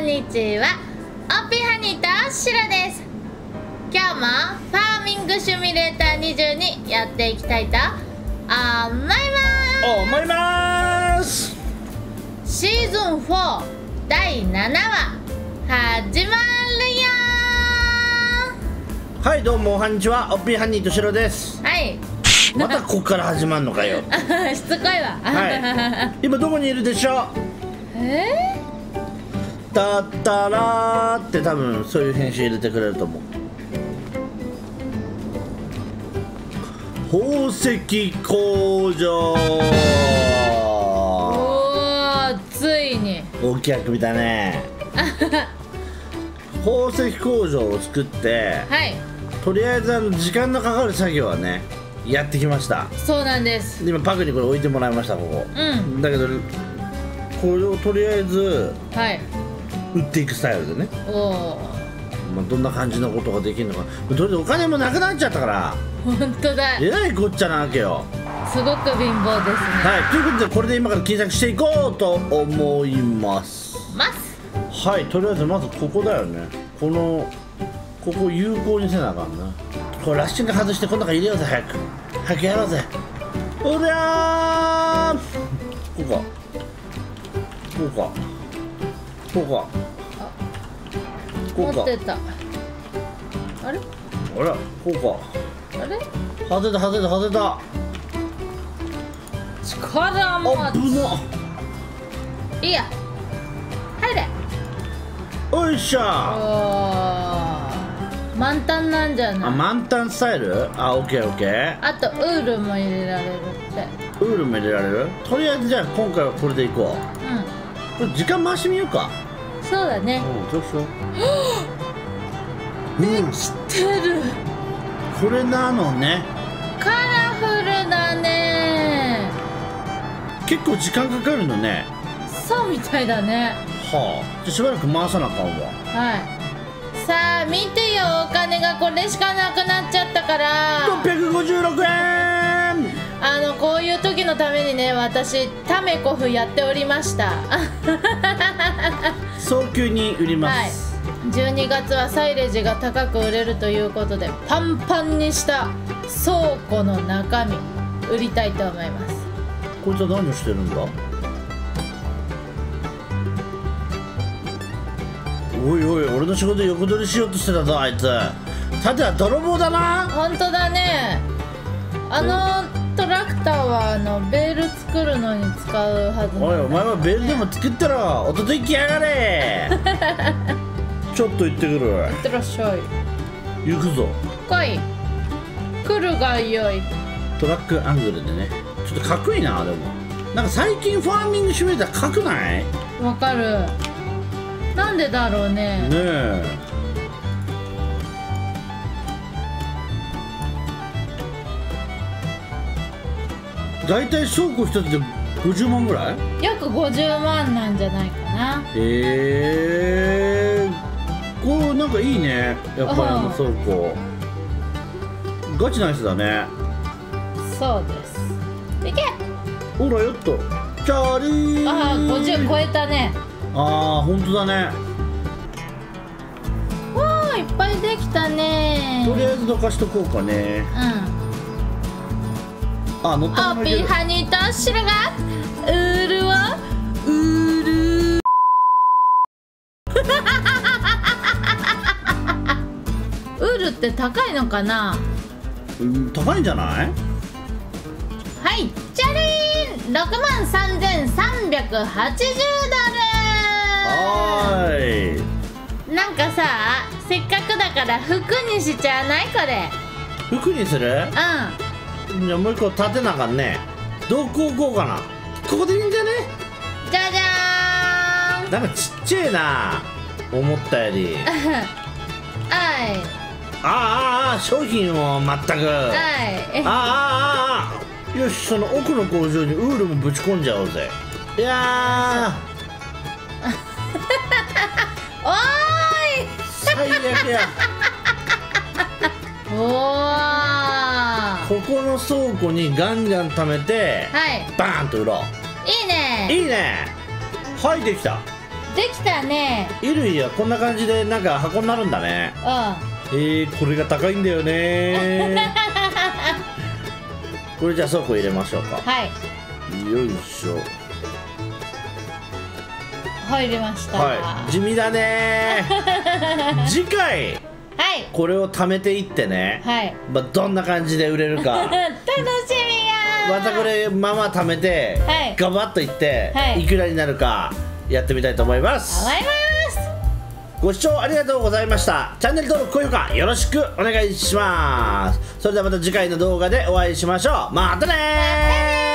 んにちは。オピハニとシロです。今日もファーミングシミュレーター22やっていきたいと思いま思います。すシーズン4第7話始まるはいどうもこんにちは。オッピーハニーとシロです。よはい。またここから始まるのかよ。しつこいわ。はい。今どこにいるでしょう？えたったらーって多分そういう編集入れてくれると思う。宝石工場。おーついに。大きいあくびだね宝石工場を作ってはい。とりあえずあの時間のかかる作業はねやってきました。そうなんです。で今パクにこれ置いてもらいましたここ。うん。だけどこれをとりあえずはい売っていくスタイルでね、まあ、どんな感じのことができるのか。とりあえずお金もなくなっちゃったから。本当だ。えらいこっちゃなわけよ。すごく貧乏ですね。はい。ということでこれで今から検索していこうと思います。ます。はい。とりあえずまずここだよね。このここを有効にせなあかんな。これラッシュが外してこの中入れようぜ早く。早くやろうぜ。おりゃー。こうかこ。うかこうかこうか持ってた。あれ？あらこうかあれ？外れた外れた外れた。力もあぶな。いいや。入れ。おいっしおゃー。満タンなんじゃあない？満タンスタイル？あオッケーオッケー。あとウールも入れられるって。ウールも入れられる？とりあえずじゃあ今回はこれでいこう。うこれ時間回してみようか。んそうだね。うんどうしよう。で うんきてる。これなのね。カラフルだね。結構時間かかるのね。そうみたいだね。はあ。じゃあしばらく回さなあかんわ。はい。さあ見てよ。お金がこれしかなくなっちゃったからのためにね私タメコフやっておりました。早急に売りまはい。す、12月はサイレージが高く売れるということでパンパンにした倉庫の中身売りたいと思います。こいつは何をしてるんだ？おいおい俺の仕事横取りしようとしてたぞあいつ。さては泥棒だな。本当だね。あのトラクターはあのベール作るのに使うはずなんだ。おいお前はベールでも作ったろ。おととい来やがれ。ちょっと行ってくる。いってらっしゃい。行くぞ。来い。来るがよい。トラックアングルでね。ちょっとかっこいいなでも。なんか最近ファーミングシミュレーターかくない？ねわかる。なんでだろうねえ大体倉庫一つで50万ぐらい？約50万なんじゃないかな。へえこうなんかいいね。やっぱりあの倉庫。ガチナイスだね。そうです。いけ。ほらよっとチャーリー。ああ50超えたね。ああ本当だね。わあいっぱいできたね。とりあえずどかしとこうかね。うんあ乗ったオピーハニーとシロがウー？ルをウールウールって高いのかな？うん高いんじゃない？はいじゃりーん6万3380ドル。はーい。なんかさせっかくだから服にしちゃわない？これ。服にする？うじゃあもう一個立てなあかんね。どこ行こうかな。ここでいいんじゃね？んじゃじゃーん。なんかちっちゃいな思ったより。あ はい。ああああ商品を全く。あはい。ああああよしその奥の工場にウールもぶち込んじゃおうぜ。いや おーい。ー最悪や。おーはここの倉庫にガンガン貯めてい。バーンと売ろいいね。ういいね。はいできた。できたね。衣類はこんな感じでなんか箱になるんだね。うえー、これが高いんだよね。これじゃあ倉庫入れましょうか。んはい。よいしょ。入りました。はい。地味だね。次回。はいこれを貯めていってね、はい。まあ、どんな感じで売れるか。楽しみやまたこれまあまあ貯めて、はい。ガバッといって、はい。いくらになるかやってみたいと思います。思います。ご視聴ありがとうございました。チャンネル登録高評価よろしくお願いします。それではまた次回の動画でお会いしましょう。またねー